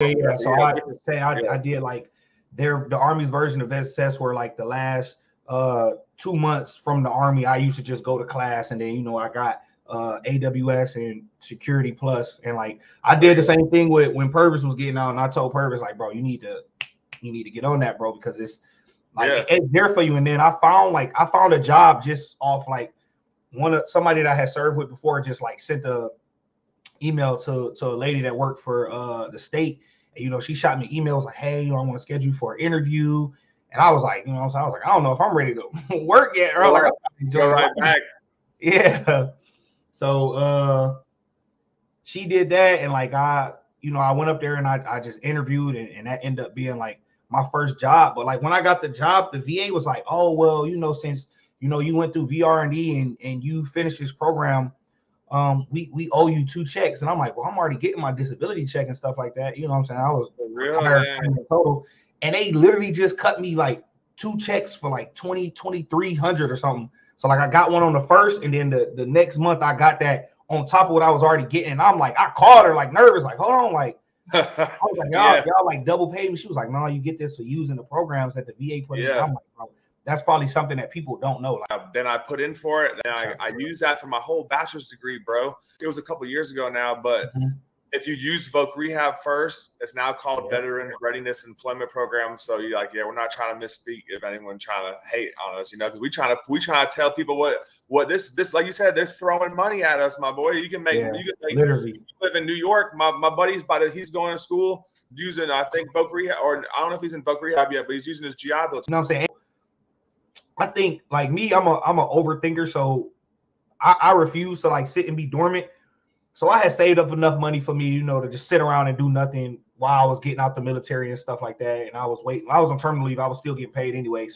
Yeah, yeah. So I say I, I did like their the army's version of SSS where like the last uh two months from the army, I used to just go to class and then you know I got uh AWS and security plus and like I did the same thing with when Purvis was getting on and I told Purvis like bro you need to you need to get on that bro because it's like yeah. it's there for you and then I found like I found a job just off like one of somebody that I had served with before just like sent a email to to a lady that worked for uh the state. And, you know she shot me emails like hey you know, I want to schedule for an interview. And I was like you know I was like I don't know if I'm ready to work yet or like go right back. Yeah. So uh she did that and like I you know I went up there and I, I just interviewed and, and that ended up being like my first job. But like when I got the job the VA was like oh well you know since you know you went through VR&E and and you finished this program um we we owe you two checks and I'm like well I'm already getting my disability check and stuff like that you know what I'm saying I was real total and they literally just cut me like two checks for like 20 2300 or something so like I got one on the first, and then the, the next month I got that on top of what I was already getting. And I'm like, I called her like nervous, like, hold on, like I was like, y'all, yeah. y'all like double pay me. She was like, no, you get this for using the programs that the VA put yeah. in. I'm like, that's probably something that people don't know. Like, then I put in for it. Then I, I used that for my whole bachelor's degree, bro. It was a couple years ago now, but mm-hmm if you use Voc Rehab first, it's now called yeah. Veterans Readiness Employment Program. So you're like, yeah, we're not trying to misspeak if anyone trying to hate on us, you know, because we trying to we trying to tell people what what this this like you said, they're throwing money at us, my boy. You can make yeah, you can make literally you live in New York. My my buddy's by the he's going to school using I think Voc Rehab or I don't know if he's in Voc Rehab yet, but he's using his GI Bill. You know what I'm saying? I think like me, I'm a I'm an overthinker, so I, I refuse to like sit and be dormant so I had saved up enough money for me, you know, to just sit around and do nothing while I was getting out the military and stuff like that. And I was waiting. I was on terminal leave. I was still getting paid anyway.